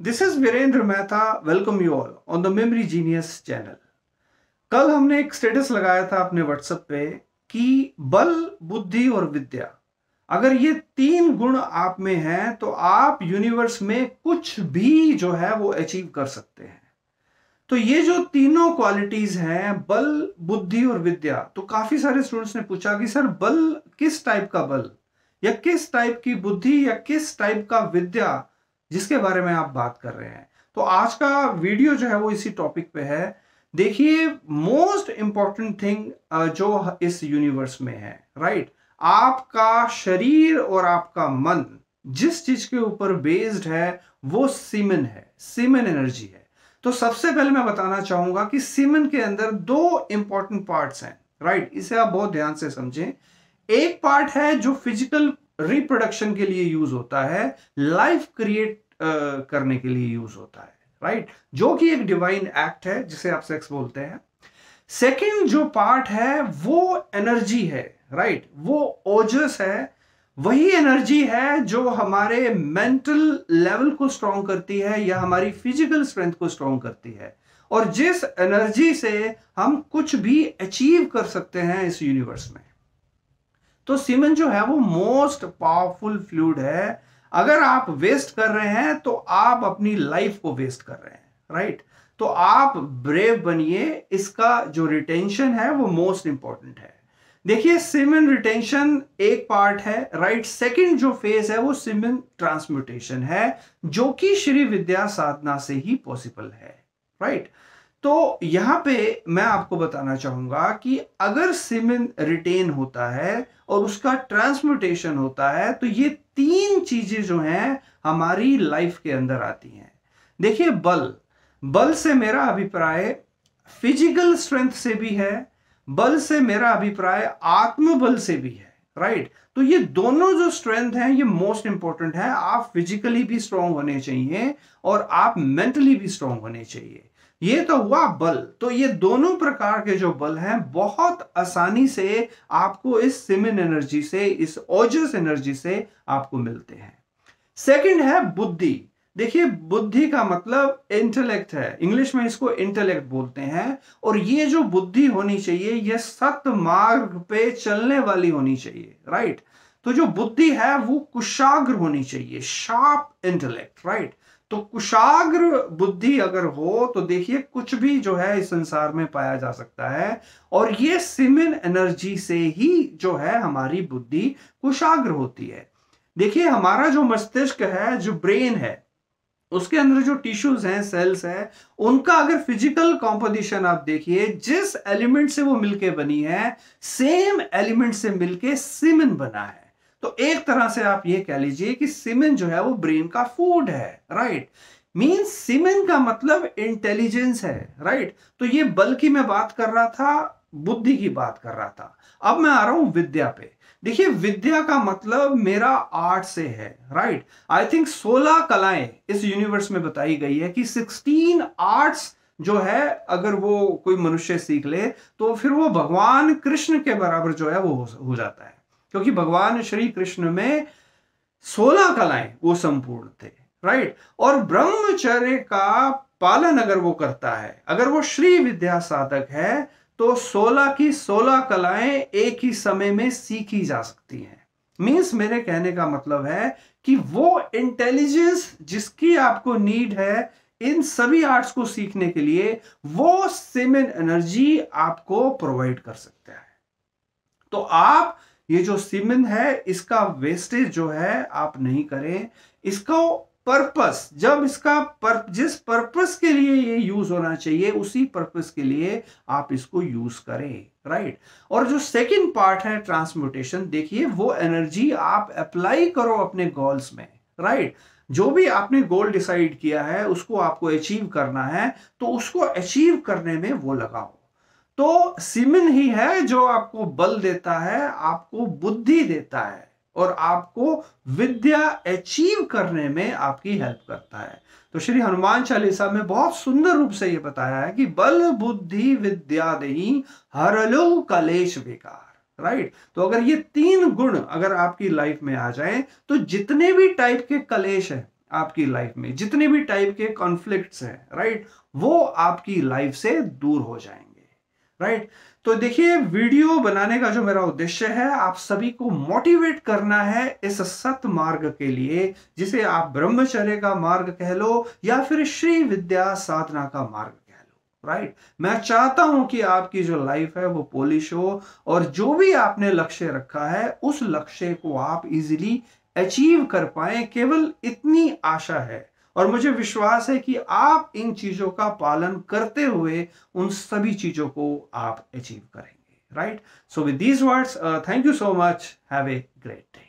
This is Virendra Mehta welcome you all on the memory genius channel कल हमने एक status लगाया था अपने व्हाट्सएप पे कि बल, बुद्धि और विद्या। अगर ये तीन गुण आप में हैं तो आप यूनिवर्स में कुछ भी जो है वो अचीव कर सकते हैं। तो ये जो तीनों क्वालिटीज हैं, बल, बुद्धि और विद्या तो काफ़ी सारे स्टूडेंट्स ने पूछा कि सर, बल किस टाइप का बल? या किस टाइप की बुद्धि या किस टाइप का विद्या जिसके बारे में आप बात कर रहे हैं। तो आज का वीडियो जो है वो इसी टॉपिक पे है। देखिए मोस्ट इंपॉर्टेंट थिंग जो इस यूनिवर्स में है राइट आपका शरीर और आपका मन जिस चीज़ के ऊपर बेस्ड है, वो सीमन है सीमन एनर्जी है। तो सबसे पहले मैं बताना चाहूँगा कि सीमन के अंदर दो इंपॉर्टेंट पार्ट्स हैं राइट इसे आप बहुत ध्यान से समझें। एक पार्ट है जो फ़िज़िकल रिप्रोडक्शन के लिए यूज़ होता है लाइफ क्रिएट करने के लिए यूज़ होता है राइट right? जो कि एक डिवाइन एक्ट है, जिसे आप सेक्स बोलते हैं सेकेंड जो पार्ट है, वो एनर्जी है राइट right? वो ओजस है, वही एनर्जी है जो हमारे मेंटल लेवल को स्ट्रॉन्ग करती है या हमारी फ़िज़िकल स्ट्रेंथ को स्ट्रॉन्ग करती है और जिस एनर्जी से हम कुछ भी अचीव कर सकते हैं इस यूनिवर्स में तो सीमेन जो है वो मोस्ट पावरफुल फ्लूड है। अगर आप वेस्ट कर रहे हैं तो आप अपनी लाइफ को वेस्ट कर रहे हैं, राइट? तो आप ब्रेव बनिए, इसका जो रिटेंशन है वो मोस्ट इंपॉर्टेंट है। देखिए सिमन रिटेंशन एक पार्ट है, राइट? सेकंड जो फ़ेज़ है वो सिमन ट्रांसम्यूटेशन है, जो कि श्री विद्या साधना से ही पॉसिबल है, राइट? तो यहाँ पे मैं आपको बताना चाहूँगा कि अगर सीमेन रिटेन होता है और उसका ट्रांसम्यूटेशन होता है तो ये तीन चीज़ें जो हैं हमारी लाइफ के अंदर आती हैं। देखिए, बल। बल से मेरा अभिप्राय फ़िज़िकल स्ट्रेंथ से भी है, बल से मेरा अभिप्राय आत्मबल से भी है राइट तो ये दोनों जो स्ट्रेंथ हैं, ये मोस्ट इंपॉर्टेंट है। आप फिजिकली भी स्ट्रांग होने चाहिए और आप मेंटली भी स्ट्रांग होने चाहिए। ये तो हुआ बल। तो ये दोनों प्रकार के जो बल हैं, बहुत आसानी से आपको इस सिमिन एनर्जी से, इस ओजस एनर्जी से आपको मिलते हैं। सेकंड है बुद्धि। देखिए, बुद्धि का मतलब इंटेलेक्ट है। इंग्लिश में इसको इंटेलेक्ट बोलते हैं। और ये जो बुद्धि होनी चाहिए, ये सत्य मार्ग पे चलने वाली होनी चाहिए राइट तो जो बुद्धि है, वो कुशाग्र होनी चाहिए शार्प इंटेलेक्ट राइट तो कुशाग्र बुद्धि अगर हो तो देखिए कुछ भी जो है इस संसार में पाया जा सकता है। और ये सिमिन एनर्जी से ही जो है हमारी बुद्धि कुशाग्र होती है। देखिए, हमारा जो मस्तिष्क है, जो ब्रेन है, उसके अंदर जो टिश्यूज हैं सेल्स हैं, उनका अगर फ़िज़िकल कॉम्पोजिशन आप देखिए, जिस एलिमेंट से वो मिलके बनी है सेम एलिमेंट से मिलके सिमिन बना है। तो एक तरह से आप ये कह लीजिए कि सीमेंट जो है वो ब्रेन का फ़ूड है राइट मीन्स सीमेंट का मतलब इंटेलिजेंस है राइट तो ये बल की मैं बात कर रहा था, बुद्धि की बात कर रहा था। अब मैं आ रहा हूँ विद्या पे। देखिए, विद्या का मतलब मेरा आर्ट से है राइट आई थिंक 16 कलाएँ इस यूनिवर्स में बताई गई है कि 16 आर्ट्स जो है, अगर वो कोई मनुष्य सीख ले तो फिर वो भगवान कृष्ण के बराबर जो है वो हो जाता है। क्योंकि भगवान श्री कृष्ण में सोलह कलाएँ वो संपूर्ण थे राइट और ब्रह्मचर्य का पालन अगर वो करता है, अगर वो श्री विद्या साधक है तो सोलह की सोलह कलाएँ एक ही समय में सीखी जा सकती हैं। मीन्स मेरे कहने का मतलब है कि वो इंटेलिजेंस जिसकी आपको नीड है, इन सभी आर्ट्स को सीखने के लिए वो सेमेन एनर्जी आपको प्रोवाइड कर सकता है। तो आप ये जो सीमेन है इसका वेस्टेज जो है आप नहीं करें। इसका पर्पस जब इसका पर, जिस पर्पस के लिए ये यूज़ होना चाहिए उसी पर्पस के लिए आप इसको यूज़ करें राइट और जो सेकंड पार्ट है ट्रांसम्यूटेशन देखिए वो एनर्जी आप अप्लाई करो अपने गोल्स में राइट जो भी आपने गोल डिसाइड किया है उसको आपको अचीव करना है तो उसको अचीव करने में वो लगाओ। तो सिमिन ही है जो आपको बल देता है, आपको बुद्धि देता है और आपको विद्या अचीव करने में आपकी हेल्प करता है। तो श्री हनुमान चालीसा में बहुत सुंदर रूप से यह बताया है कि बल, बुद्धि, विद्या दही हरलो कलेश बेकार राइट तो अगर ये तीन गुण अगर आपकी लाइफ में आ जाए तो जितने भी टाइप के कलेश है आपकी लाइफ में, जितने भी टाइप के कॉन्फ्लिक्ट्स हैं राइट वो आपकी लाइफ से दूर हो जाएँगे। राइट? तो देखिए, वीडियो बनाने का जो मेरा उद्देश्य है, आप सभी को मोटिवेट करना है इस सत मार्ग के लिए, जिसे आप ब्रह्मचर्य का मार्ग कह लो, या फिर श्री विद्या साधना का मार्ग कह लो, राइट? मैं चाहता हूँ कि आपकी जो लाइफ है, वो पोलिश हो, और जो भी आपने लक्ष्य रखा है, उस लक्ष्य को आप इजीली अचीव कर पाए, केवल इतनी आशा है और मुझे विश्वास है कि आप इन चीज़ों का पालन करते हुए उन सभी चीज़ों को आप अचीव करेंगे right so with these words thank you so much have a great day